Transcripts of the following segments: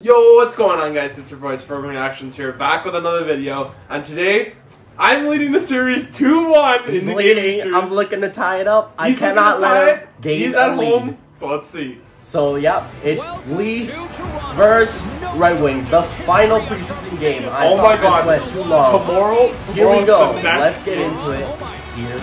Yo, what's going on guys? It's your boys Ferg Reactions here, back with another video. And today, I'm leading the series 2-1 in He's the leading. gaming series. I'm looking to tie it up. I He's looking cannot let tie him it. gain He's a at lead. home, so let's see. So yep, it's Leafs versus Red Wings, the final preseason game. I oh my god. went too long. Tomorrow, Here we go. Let's get into it. Here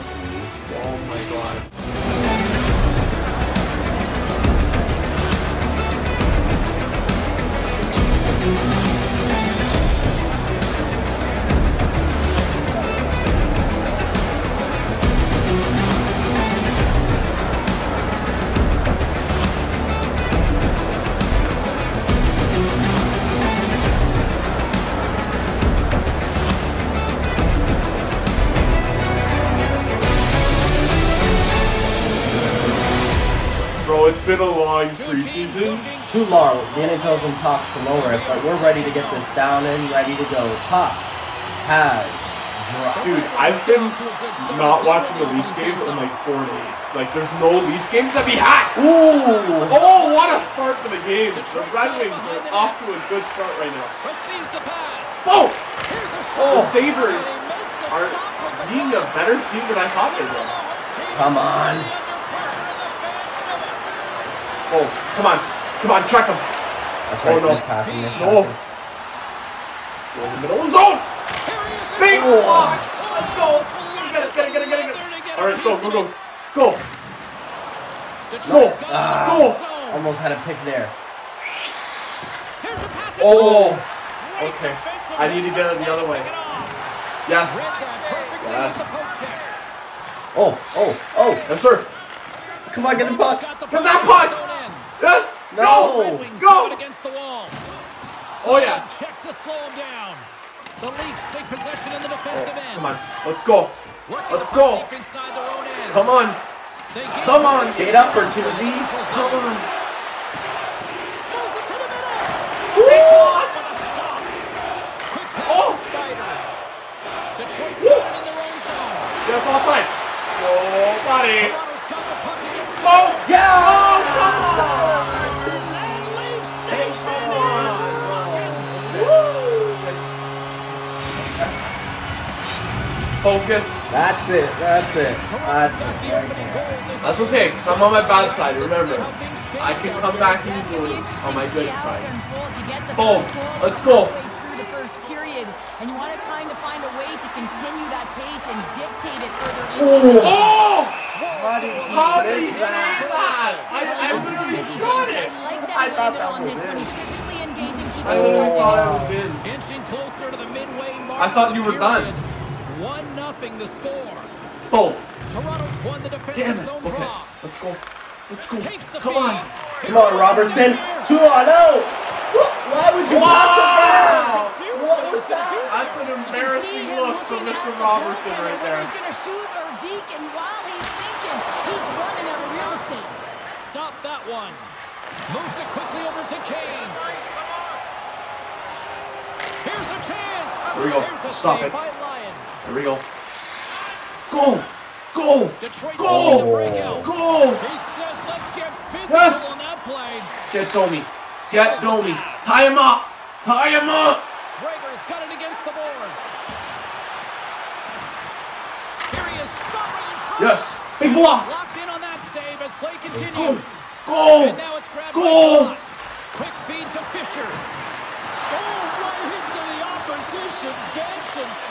it's been a long preseason. Too long. The NHL's in talks to lower it, but we're ready to get this down and ready to go. Pop has dropped. Dude, I've been not watching the Leafs games in like four days. Like, there's no Leafs games to be had. Ooh! Oh, what a start to the game. The Red Wings are off to a good start right now. Oh! Here's The. Oh. Sabres are with being a better team than I thought they were. Come on. Under pressure in the fence. Oh, come on. Come on, check him. That's Oh, right. no. He's passing. He's No. passing. Go in the middle of the zone. Here he. Big Oh. block. Let's go. Get it, get it, get it, get it. All right, go, go, go. Go. Detroit's Ah. Go. Almost had a pick there. Here's a pass. Oh. Okay. I need to get it the other way. Yes. Read Yes. with the poke check. Oh, oh, oh. Yes, sir. Come on, get the puck. Get that puck. his own end. Yes. No. Go. Red Wings Go. against the wall. Oh, yes. Check to slow him down. The Leafs take possession in the defensive oh, end. Come on. Let's go. Working Let's go. deep inside their own end. Come on. Come on. Skate up for inside two, the Come on. Moves it to the middle. Woo. With a stop. Quick pass Oh. Detroit's Woo. in their own zone. Yes, offside. Oh, buddy. Toronto's got the puck against the Oh. Yeah! Oh, Focus. That's it. That's it. That's it. the opening goal this That's okay, because I'm on my bad side, remember. I can come back easily on my good side. Boom. Let's go. Through the first and you want to kind of find a way to continue that pace and dictate it further into Oh! How did he How did he save that? I, I literally shot it. I like that I he thought landed that on was this in. when he's physically engaging, keeping I literally himself thought I was in. Inching closer to the midway mark. I thought you were done. Period. One nothing the score. Oh, Toronto's won the defensive damn it. zone Okay, draw. let's go. Let's go. Takes the Come feed. on. Come on, Robertson. Two on oh. Why would you pass it Wow! there? What was that? That's an You can see embarrassing look from Mr. the Robertson right there. He's going to shoot or deke, and while he's thinking, he's running out of real estate. Stop that one. Moves it quickly over to Kane. Here's a chance. Here we go. Here's a Stop save it. Here we go. Go! Go! Detroit Go! needing to break out. Go! Says, get physical Yes! on that play. Get Domi. Get Domi. Tie him up. Tie him up. Gregor's got it against the boards. Here he is, shot right in front. Yes. Big block. Locked in on that save as play continues. Go. And now it's grabbed Go. Quick feed to Fischer. Oh, right into the opposition bench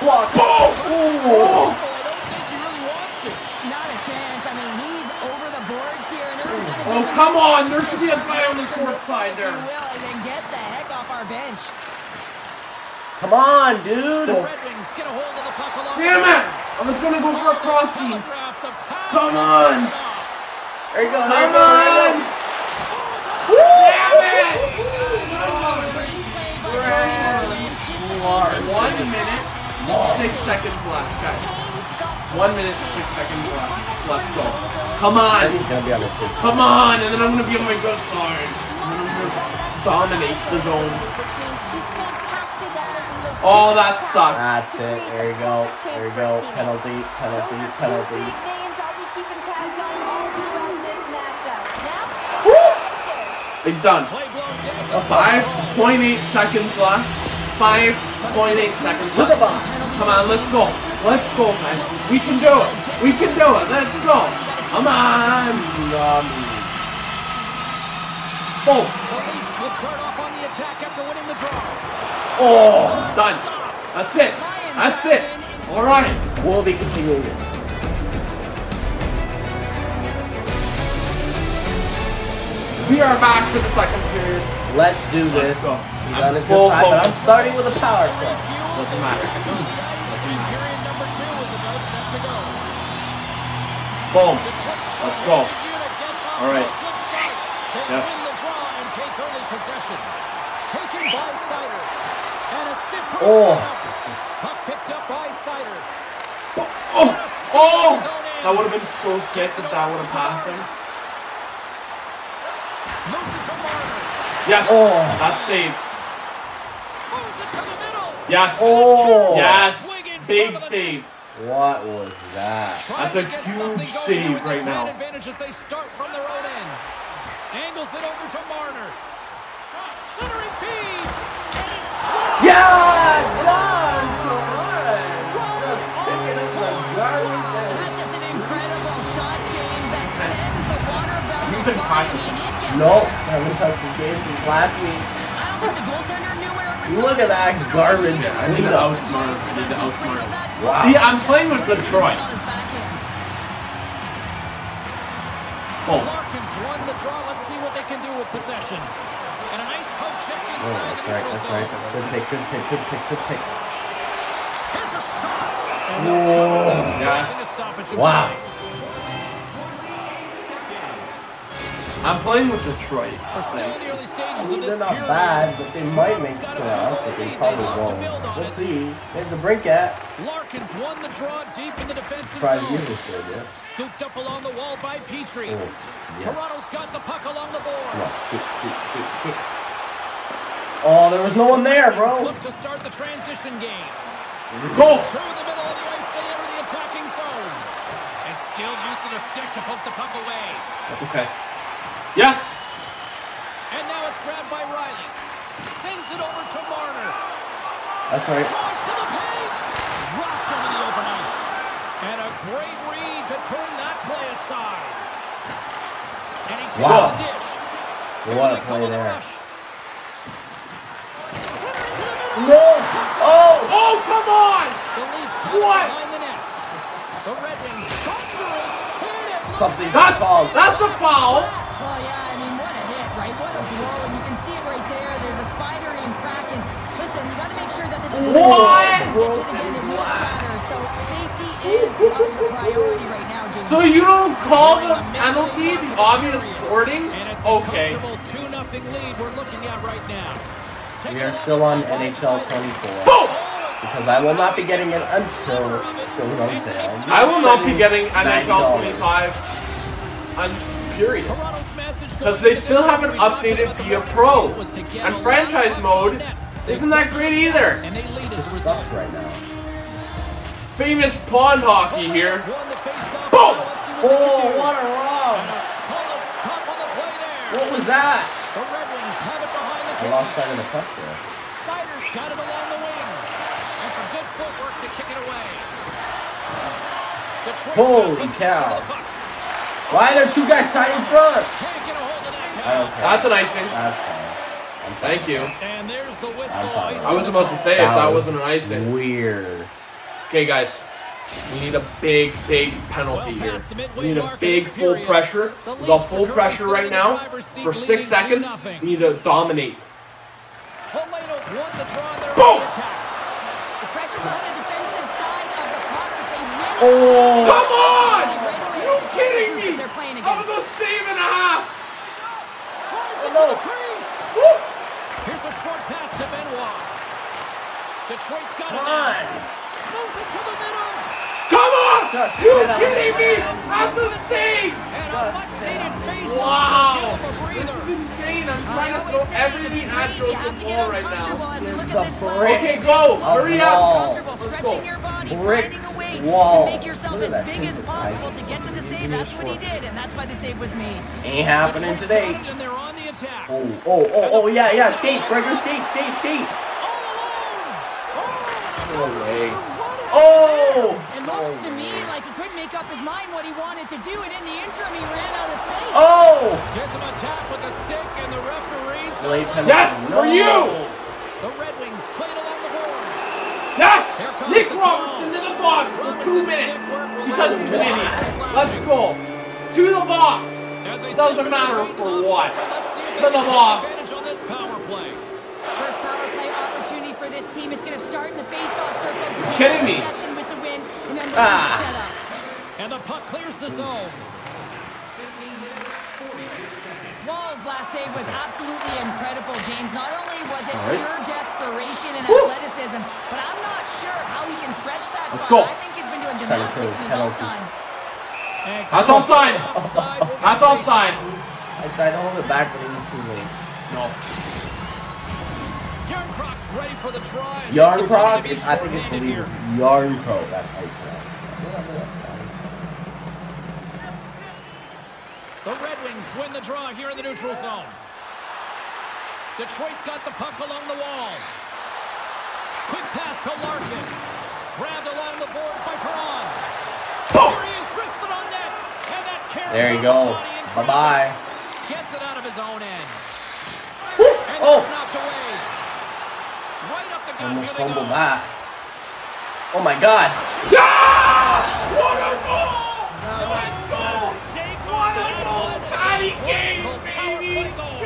Block. Go. I Oh. don't think he really wants to. Not a chance. I mean, he's over the boards here, and everyone's Oh, come on. There should be a guy on the push, short side there. you and then get the heck off our bench. Come on, dude. Red Wings get a hold of the puck along Damn it. boards. I was going to go for a crossing. Telegraph the pass Come on. pass it off. There you go. Come you on. Damn it. One minute, six seconds left, guys. One minute, six seconds left. Let's go. Come on. He's gonna be on the. Come on, and then I'm gonna be on my good side. Dominate the zone. Oh, that sucks. That's it. There you go. There you go. Penalty, penalty, penalty. Big done. Play blow 5.8 seconds left. 5.8 seconds To the box. Come on, let's go. Let's go, guys. We can do it. We can do it. Let's go. Come on. Um, Boom. The Leafs will start off on the attack after winning the draw. oh, Done. That's it. That's it. All right. we'll be continuing this. We are back for the second period. Let's do this. Let's go. He's I'm on his full good side, but I'm starting with a power play. Doesn't matter. Period number two is about set to go. Boom. Let's go. short-handed unit gets off All to right. a good start. They Yes. win the draw and take early possession. Taken by Seider. And a stiff breaks Oh, it up. this is- Puck picked up by Seider. Oh, oh! That would have been so sick if that would have passed him. Moves it to Marner. Yes. Oh. That's saved. Moves it to the middle. Yes. Oh. Yes. Swing in front Big save. what was that? That's a huge save right this man now. Advantage as they start from their own end. Angles it over to Marner. Centering feed. And it's blocked. Yes, done. So. Just picking up the garbage That's just an incredible shot, James, that sends the water bound. You've been. I practicing. it gets haven't touched this game since last week. Knew where it was Look at that garbage I need to cleanup. outsmart. I need to outsmart. Wow. See, I'm playing with Detroit. On oh. his backhand. Boom. Larkin's won the draw. Let's see what they can do with possession. And a nice poke check Oh, that's the right, that's zone. right. Good pick, good pick, good pick, good pick. Here's a shot. And Whoa. Yes. a stoppage of Wow. I'm playing with Detroit. We're still in the early stages I mean, they're not bad, but they might make the Toronto's got a playoffs, but they probably They'd love to won't. We'll see. There's the brink at. Larkin's won the draw deep in the defensive Surprised zone. this good, yeah. Scooped up along the wall by Petry. Oh, yes. Toronto's got the puck along the board. Come skip, skip, skip, skip. Oh, there was no one there, bro. Look to start the transition game. Go. Through the middle of the ice, they enter the attacking zone. And skilled use of the stick to poke the puck away. That's okay. Yes. And now it's grabbed by Rielly. Sends it over to Marner. That's right. Drives to the paint. Dropped him in the open ice. And a great read to turn that play aside. And he takes Wow. the dish. What Here a play on the there. rush. Center into the middle. No! Oh! Oh, come on. The Leafs What? it behind the net. The Red Wings thunderous hit it. Something's That's called. that's a foul. So you don't call the penalty the obvious sporting? Okay. a comfortable 2-0 lead we're looking at right now. We are still on NHL 24. Boom. Because I will not be getting it until it goes on sale. I will not be getting $90. NHL 25 on period. Because they still haven't this one, we updated via Pro. was to get And franchise mode isn't that great either. And they lead as This sucks right now. Famous pond hockey here. Won the faceoff. Boom! Now let's see what they can Oh, what a And run! a solid stop on the play there. What was that? The Red Wings have it behind the I lost sight of the puck there. Seider's got it along the wing. And some good footwork to kick it away. Holy cow. of the puck. Why are there two guys tied in front? Can't get a hold of that I don't pass. care. That's an icing. That's fine. I'm fine. Thank you. And there's the whistle. I'm fine. Icing I was about to say if that wasn't an icing. Weird. Okay, guys. We need a big, big penalty Well here. past the midway We need a big full period. pressure. The We got Leafs full pressure right sitting in the now. For six seconds, we need to dominate. Polito's won the draw and they're Boom! on the attack. The pressure's on the defensive side of the puck, but they win it. Oh! Come on! Right away, You kidding me? that They're was a save and a half. Drives it no. to the crease. Here's a short pass to Benoit. Detroit's got Come it on! now. Moves it to the middle. Come on! Just You sit kidding it. me? That's a save! And a Just much sit needed on face Wow! off This to give him a is insane. I'm I trying to throw say everything you at have Joseph to Moore right now. as we The at break. Okay, go! Hurry up! ball. Comfortable, Let's stretching go. your body, Brick. finding a way to make yourself as big as possible to get to the save. That's what he did, and that's why the save was made. Ain't happening today. got it, And they're on the attack. Oh, oh, oh, oh, yeah, yeah, skate, regular skate, skate, skate. All alone. No way. Oh! It looks to me like he couldn't make up his mind what he wanted to do, and in the interim, he ran out of space. Oh! Gets him a tap with the stick, and the referees don't Delayed penalty. Yes, it. for you! The Red Wings played along the boards. Yes! Here comes Nick the Robertson call. to the box for two minutes stick work will because let he's him an go. idiot. Let's go. To the box. Doesn't matter for what. circle, let's see if To the can take box. advantage on this power play. First power play opportunity for this team. It's going to start in the face-off circle. Great kidding me? With the win, and then Ah. ah. set. And the puck clears the zone. Woll's last save was absolutely incredible, James. Not only was it All right. pure desperation and Woo. athleticism, but I'm not sure how he can stretch that Let's far. go. I think he's been doing gymnastics throw in his penalty. own time. That's offside. offside That's get offside. I tried to hold it back, but it was too late. No. Ready for the try. Järnkrok, is- I think it's believer. Yarn Pro, that's how you pronounce it. Whatever, that's fine. The Red Wings win the draw here in the neutral zone. Detroit's got the puck along the wall. Quick pass to Larkin. Grabbed along the boards by Perron. Here he is, wristed on net. And that carries There you go. the body in Bye traffic. bye. Gets it out of his own end. And Oh! that's knocked away. Right up the gut. Almost Here they fumbled that. Oh my god. Yeah! What a goal! Let's go! Mistake on What a goal! Patty Wonderful Kane, power baby! play goal.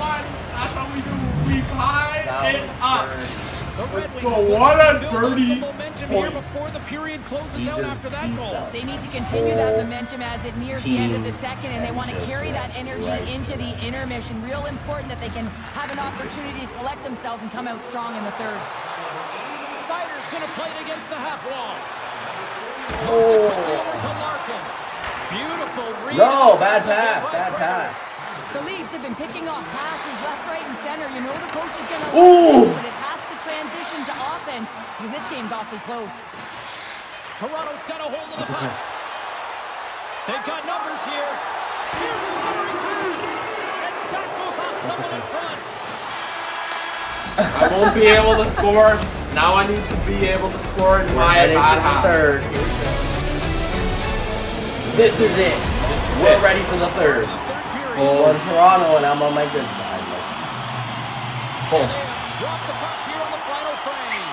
One. That's how we do. We high That it up. third. The Red Let's go. looking What a build up dirty some momentum here before the period closes He out after that goal. They need to continue that momentum as it nears the end of the second, and they want to carry that right energy into the intermission. Real important that they can have an opportunity to collect themselves and come out strong in the third. Seider's going to play it against the half wall. Oh. quickly over to Larkin. Beautiful. No, bad pass pass, bad Traeger. pass. The Leafs have been picking off passes left, right, and center. You know the coach is going to Ooh. But it has to transition to offense because this game's awfully close. Toronto's got a hold of the puck. They've got numbers here. Here's a centering pass. And that goes off someone in front. I won't be able to score. Now I need to be able to score in We're my heading bad the third. Here we go. This is it. This is We're it. ready for the third. The third period. Oh. on Toronto, and I'm on my good side. Let's And they have dropped the puck here on the final frame.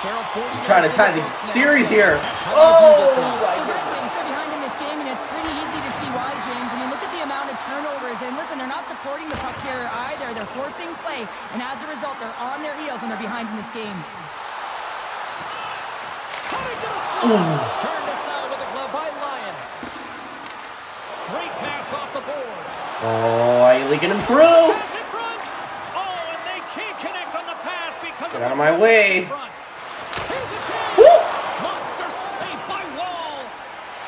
Cheryl 40 trying to tie the series here. How do you oh, do this Oh, the Red Wings are behind in this game, and it's pretty easy to see why, James. I mean, look at the amount of turnovers. And listen, they're not supporting the puck here either. They're forcing play, and as a result, they're on their heels and they're behind in this game. Cutting to the slot. Turned aside with a glove by Lyon. Great pass off the boards. Oh, are you leaking him through? Pass in front. Oh, and they can't connect on the pass because Get it out of my way. in front. Here's a chance. Woo! Monster save by Woll.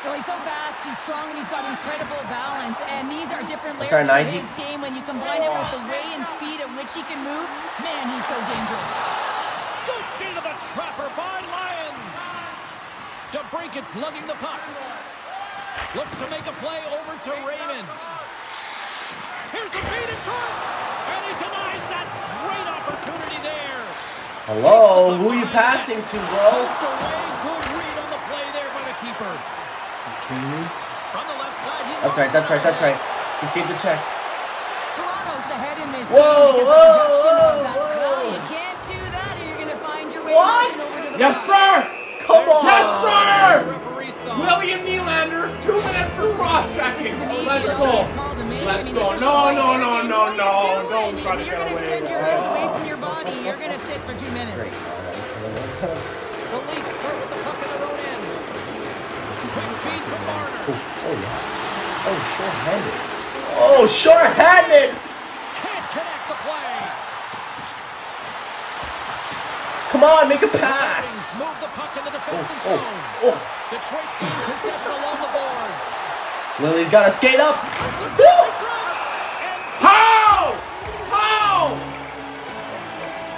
Well, he's so fast, he's strong, and he's got incredible balance. And these are different layers Sorry, to Nige. his game. When you combine it with the way and speed at which he can move, man, he's so dangerous. Scooped into the trapper by Lyon. DeBrincat's lugging the puck. Looks to make a play over to Raymond. Here's a feed in front. And he denies that great opportunity there. Hello, who are you passing to, bro? Poked away. Good read on the play there by the keeper. Kidding me? From the left side. he That's right, that's right, that's right. Escape the check. Toronto's ahead in this Whoa, game because whoa, the production of that. whoa, Well, whoa. you can't do that, or you're going to find your way What? to the Yes, sir! Come on! Yes, sir! William Nylander, two minutes for cross-checking. This is an Let's go. call to make. I Let's go. officials No, no, no, no, what are you no. Don't try to If you're gonna extend your it. away from your body, you're going to sit for two minutes. The Leafs start with the puck in their own end. Quick feed to Marner. Oh, oh yeah. Oh, short-handed. Oh, short-handed! Can't connect the play. Come on, make a pass. Move the puck in the Oh, defensive oh, zone. oh. Detroit's gained possession along the boards. Lily's got to skate up. Puts it Woo! in front. And How? How?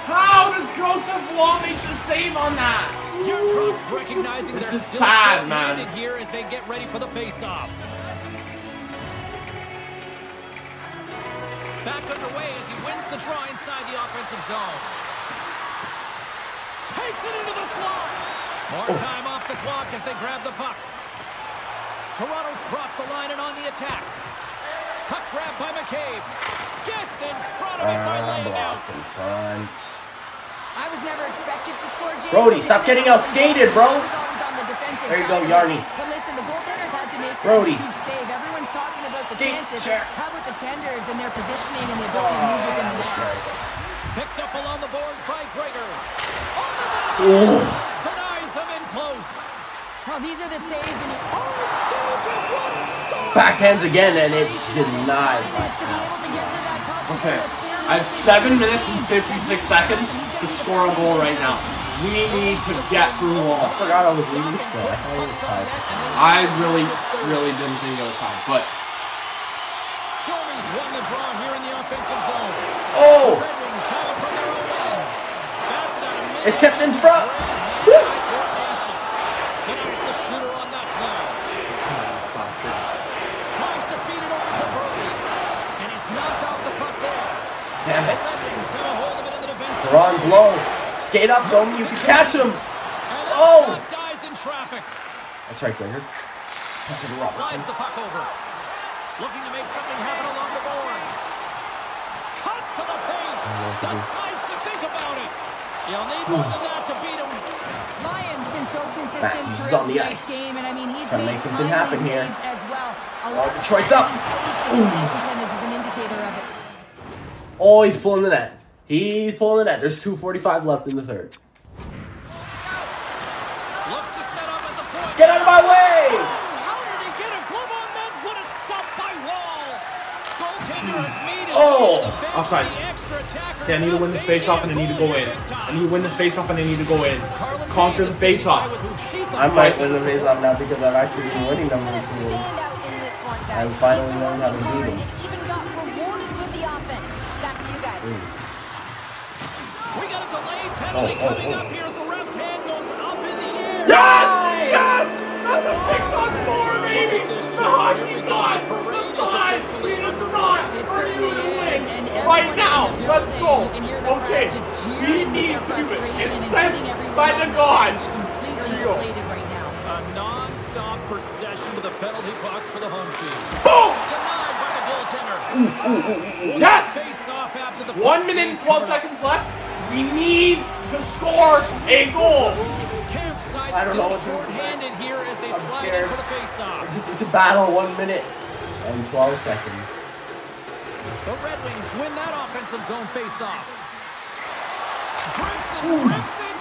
How does Joseph Woll make the save on that? Young Crocs recognizing This is sad, man. here as they get ready for the face-off. Back underway as he wins the draw inside the offensive zone. Takes it into the slot. More Oh. time off the clock as they grab the puck. Toronto's crossed the line and on the attack. Puck grabbed by McCabe. Gets in front of it by laying out. in front. I was never expected to score, James. Brodie, stop getting never- outskated, bro. I was always on the There you go, of it. Yarny. But listen, the goaltenders had to make Brodie. some huge save. Everyone's talking about the chances. check. How about the tenders and their positioning and the ability to move within the net? Picked up along the boards by Gregor. On the back. Denies him in close. These are the saves. And you, Oh, saved it. What a stop. Backhands again, and it's denied by is to be able to get to that puck. Okay. I have 7 minutes and 56 seconds to score a goal right now. We need to get through I wall. forgot I was leading still. I thought it was tied. I really, really didn't think it was time, but Jomies won the draw here in the offensive zone. Oh! Red Wings have it from their own end. That's not a minute. It's kept in front. Red hand-eye coordination. Denies the shooter on that play. bastard. Tries to feed it over to Brodie. And he's knocked off the puck there. Damn it. Red Wings have a hold of it in the defensive Ron's low. Skate up, Dome. You can catch him. Oh! dies in traffic. That's right, Gregor. Pass it to Robertson. Slides the puck over. Looking to make something happen along the boards. Cuts to the paint. Decides to think about it. You'll need more than that to beat him. Lyon's been so consistent Matthews on the ice. game, and I mean he's Trying to made make something happen here. as well. A Oh, lot of Detroit's up. he's faced, and the save percentage is an indicator of it. Oh, he's pulling the net. He's pulling the net. There's 2.45 left in the third. Looks to set up at the point. Get out of my way! Oh, how did he get a glove on that? What a stop by Woll. Goaltender has made his Oh, way to the oh! bench. offside. The extra attackers Okay, I need to win this have made face-off and I a need to go in. here big. I need to win this face-off and I need to go in. Conquer the face-off. with who she thought I might might win the face-off now because I've actually been winning them He's been a recently. standout in this one, guys. I'm finally been learning how to working do hard them. and even got rewarded with the offense. Back to you guys. We got a delayed penalty Oh, oh, coming oh. up here as the ref's hand goes up in the air. Yes! Yes! That's a six on four, baby! The hockey Here we go. gods! The parade The is side! officially Venus underway. Rod! It Are you is, winning? and Right now! Let's go! you can hear the crowd Okay, we need to do it. It's sent by the the gods! completely Here you go. deflated right now. A non-stop procession to the penalty box for the home team. Boom! Denied by the goaltender. Yes! Face off after the One minute and 12 seconds left. We need to score a goal. I don't know what to do. short-handed here as they I'm slide scared. for the face-off. Just it's a battle, one minute and 12 seconds. The Red Wings win that offensive zone face-off. Grimson, Grimson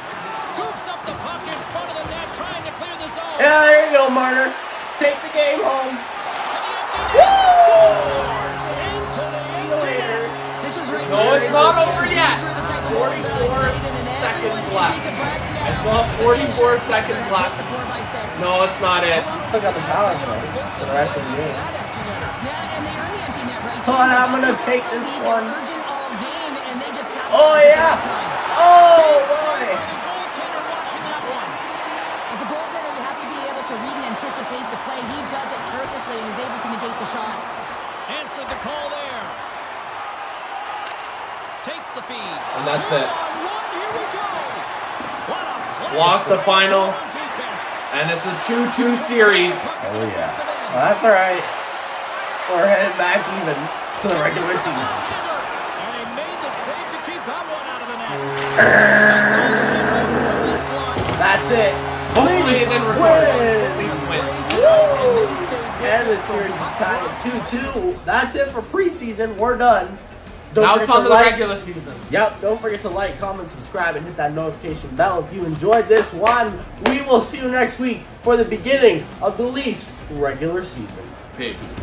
scoops up the puck in front of the net, trying to clear the zone. Yeah, there you go, Marner. Take the game home. To the empty net, scores into the empty net. This was right No, it's not over seconds left. take a breath now. I still have 44 seconds left. the four by six. No, it's not it. Still got the power play for the rest of the game. Yeah, and they earn the empty net, right? Come on, I'm gonna take this one. urgent all game, and they just capitalized Oh, yeah. Oh, boy. by the goaltender watching that one. As a goaltender, you have to be able to read and anticipate the play. He does it perfectly and is able to negate the shot. Answered the call there. Takes the feed. And that's Two it. on one, here we go. What a play. Lock the final. And it's a 2-2 series. Oh, yeah. Well, that's all right. We're headed back even to the regular season. And he made the save to keep that one out of the net. That's all she wrote from this line. That's it. Hopefully it didn't record. Win. Please win. And the series is tied at 2-2. That's it for preseason. We're done. Don't Now it's on to the like- regular season. Yep, don't forget to like, comment, subscribe, and hit that notification bell if you enjoyed this one. We will see you next week for the beginning of the least regular season. Peace.